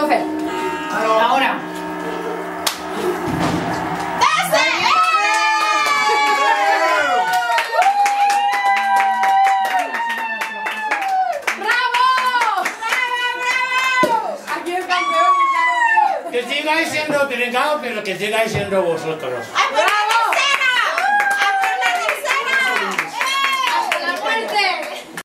Entonces, ahora. Que sigáis siendo delegados, pero que sigáis siendo vosotros.